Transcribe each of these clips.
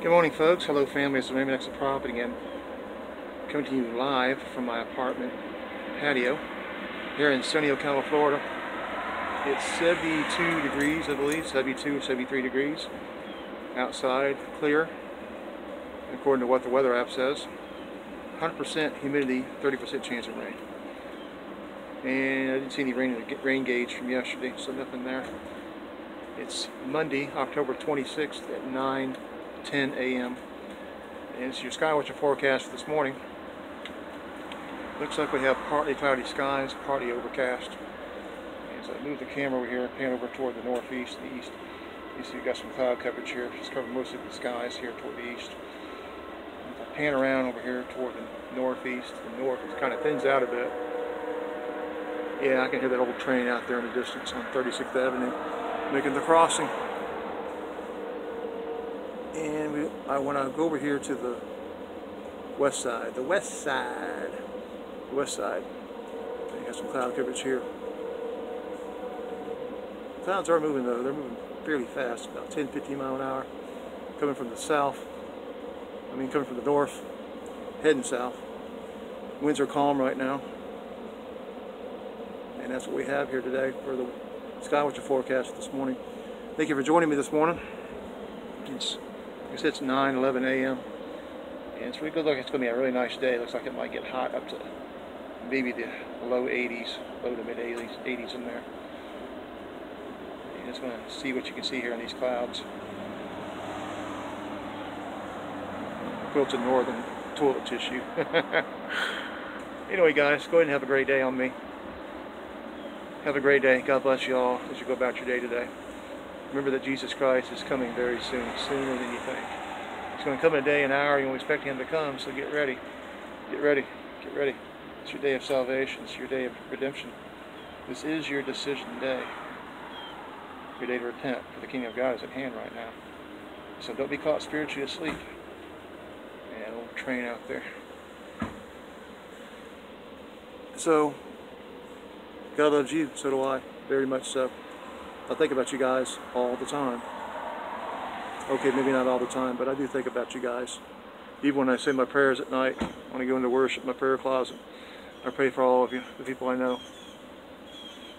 Good morning folks, hello family, it's ReimondX the prophet again. Coming to you live from my apartment patio here in Sunny Ocala, Florida. It's 72 degrees I believe, 72 or 73 degrees. Outside, clear, according to what the weather app says. 100% humidity, 30% chance of rain. And I didn't see any rain in the rain gauge from yesterday, so nothing there. It's Monday, October 26th at 9 10 a.m. And it's your Skywatcher forecast for this morning. Looks like we have partly cloudy skies, partly overcast. As I move the camera over here, pan over toward the northeast, the east, you see we've got some cloud coverage here. It's most of the skies here toward the east. If I pan around over here toward the northeast, the north, it kind of thins out a bit. Yeah, I can hear that old train out there in the distance on 36th Avenue making the crossing and we, I want to go over here to the west side. The west side. The west side. You got some cloud coverage here. Clouds are moving though. They're moving fairly fast, about 10, 15 mile an hour. Coming from the south. I mean, coming from the north, heading south. Winds are calm right now. And that's what we have here today for the Skywatcher forecast this morning. Thank you for joining me this morning. It's I it's 9, 11 a.m. And it's really good look. It's going to be a really nice day. It looks like it might get hot up to maybe the low 80s, low to mid 80s, 80s in there. You just want to see what you can see here in these clouds. Quilted northern toilet tissue. anyway, guys, go ahead and have a great day on me. Have a great day. God bless you all as you go about your day today. Remember that Jesus Christ is coming very soon, sooner than you think. He's going to come in a day, an hour, you won't expect him to come, so get ready. Get ready. Get ready. It's your day of salvation. It's your day of redemption. This is your decision day. Your day to repent, for the kingdom of God is at hand right now. So don't be caught spiritually asleep. And old train out there. So, God loves you, so do I, very much so. I think about you guys all the time. Okay, maybe not all the time, but I do think about you guys. Even when I say my prayers at night, when I go into worship, my prayer closet, I pray for all of you, the people I know.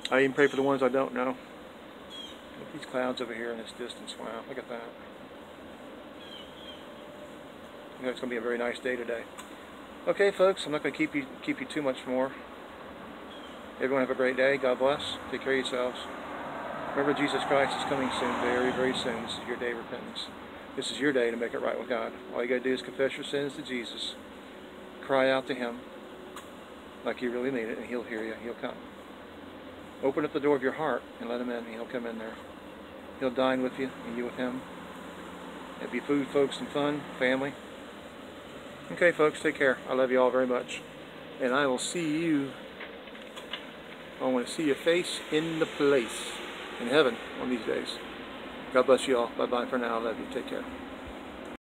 I even pray for the ones I don't know. Look at these clouds over here in this distance. Wow, look at that. You know, it's going to be a very nice day today. Okay, folks, I'm not going to keep you keep you too much more. Everyone have a great day. God bless. Take care of yourselves. Remember, Jesus Christ is coming soon, very, very soon. This is your day of repentance. This is your day to make it right with God. All you got to do is confess your sins to Jesus. Cry out to Him like you really need it, and He'll hear you. He'll come. Open up the door of your heart and let Him in, and He'll come in there. He'll dine with you, and you with Him. It'll be food, folks, and fun, family. Okay, folks, take care. I love you all very much. And I will see you. I want to see your face in the place in heaven one of these days. God bless you all. Bye-bye for now. I love you. Take care.